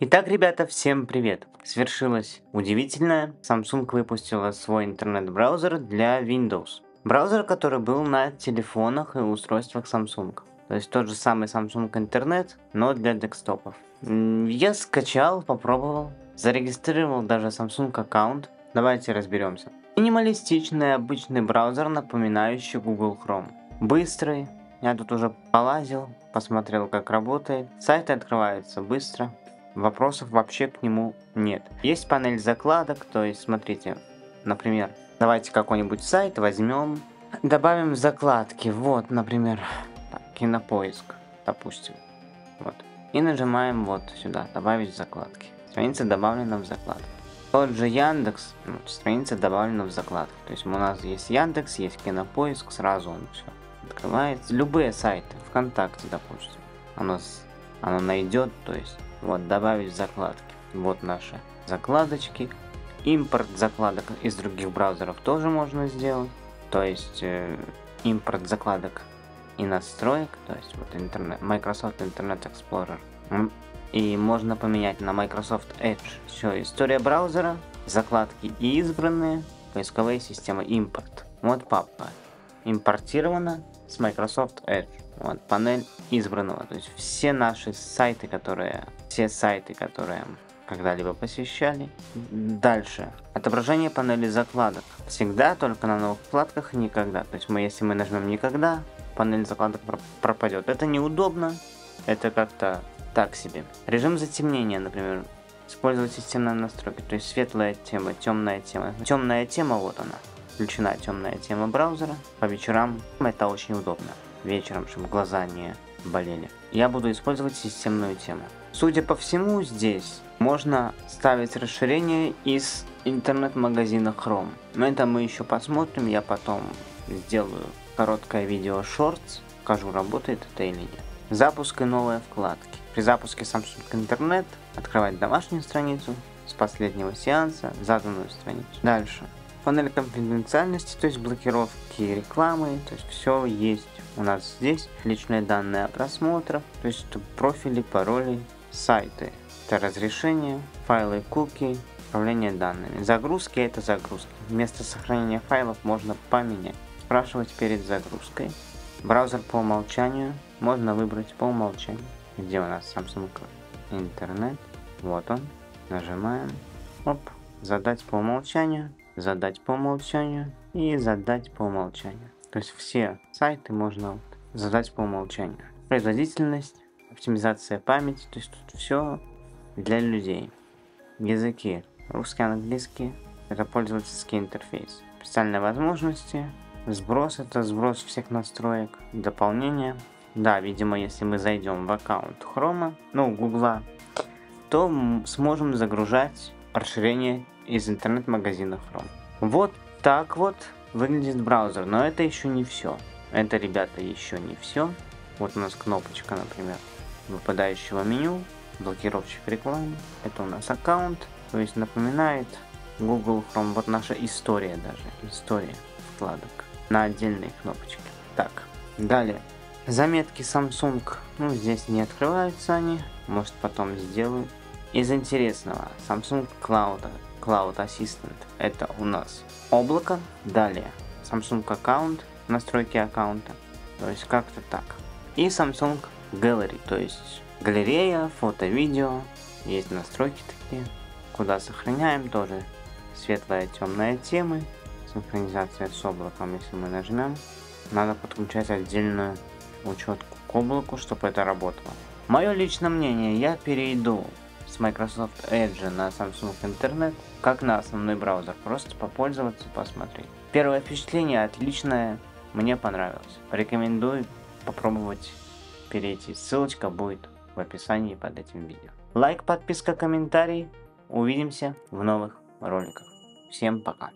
Итак, ребята, всем привет! Свершилось удивительное. Samsung выпустила свой интернет-браузер для Windows. Браузер, который был на телефонах и устройствах Samsung. То есть тот же самый Samsung интернет, но для десктопов. Я скачал, попробовал, зарегистрировал даже Samsung аккаунт. Давайте разберемся. Минималистичный обычный браузер, напоминающий Google Chrome. Быстрый. Я тут уже полазил, посмотрел, как работает. Сайты открываются быстро вопросов вообще к нему нет. Есть панель закладок, то есть смотрите, например, давайте какой-нибудь сайт возьмем, добавим закладки, вот, например, так, кинопоиск, допустим, вот, и нажимаем вот сюда, добавить закладки. Страница добавлена в закладку. Тот же Яндекс, ну, страница добавлена в закладку. То есть у нас есть Яндекс, есть Кинопоиск, сразу он все открывается. Любые сайты, ВКонтакте, допустим, оно, оно найдет, то есть вот, добавить закладки. Вот наши закладочки. Импорт закладок из других браузеров тоже можно сделать. То есть э, импорт закладок и настроек. То есть вот интернет, Microsoft Internet Explorer. И можно поменять на Microsoft Edge. Все, история браузера, закладки и избранные, поисковые системы импорт. Вот папка. Импортирована с Microsoft Edge. Вот панель избранного. То есть все наши сайты, которые все сайты, которые когда-либо посещали. Дальше. Отображение панели закладок. Всегда только на новых вкладках никогда. То есть мы, если мы нажмем никогда, панель закладок пропадет. Это неудобно. Это как-то так себе. Режим затемнения, например. Использовать системные настройки. То есть светлая тема, темная тема. Темная тема, вот она. Включена темная тема браузера. По вечерам это очень удобно. Вечером, чтобы глаза не болели. Я буду использовать системную тему. Судя по всему, здесь можно ставить расширение из интернет-магазина Chrome. Но это мы еще посмотрим, я потом сделаю короткое видео Shorts, покажу, работает это или нет. Запуск и новые вкладки. При запуске Samsung Internet открывать домашнюю страницу с последнего сеанса, заданную страницу. Дальше. Панель конфиденциальности, то есть блокировки рекламы, то есть все есть у нас здесь. Личные данные о то есть профили, пароли, сайты. Это разрешение, файлы куки, управление данными. Загрузки это загрузки. Место сохранения файлов можно поменять. Спрашивать перед загрузкой. Браузер по умолчанию. Можно выбрать по умолчанию. Где у нас Samsung интернет? Вот он. Нажимаем. Оп. Задать по умолчанию. Задать по умолчанию. И задать по умолчанию. То есть все сайты можно задать по умолчанию. Производительность оптимизация памяти, то есть тут все для людей. Языки русский, английский, это пользовательский интерфейс. Специальные возможности, сброс, это сброс всех настроек, дополнение. Да, видимо, если мы зайдем в аккаунт Chrome, ну, Гугла, то сможем загружать расширение из интернет-магазина Chrome. Вот так вот выглядит браузер, но это еще не все. Это, ребята, еще не все. Вот у нас кнопочка, например выпадающего меню, блокировщик рекламы. Это у нас аккаунт, то есть напоминает Google Chrome, вот наша история даже, история вкладок на отдельные кнопочки. Так, далее. Заметки Samsung, ну здесь не открываются они, может потом сделаю. Из интересного, Samsung Cloud, Cloud Assistant, это у нас облако. Далее, Samsung аккаунт, настройки аккаунта, то есть как-то так. И Samsung Gallery, то есть галерея, фото, видео. Есть настройки такие, куда сохраняем тоже светлая, темная темы. Синхронизация с облаком, если мы нажмем. Надо подключать отдельную учетку к облаку, чтобы это работало. Мое личное мнение, я перейду с Microsoft Edge на Samsung Internet, как на основной браузер, просто попользоваться, посмотреть. Первое впечатление отличное, мне понравилось. Рекомендую попробовать перейти. Ссылочка будет в описании под этим видео. Лайк, подписка, комментарий. Увидимся в новых роликах. Всем пока.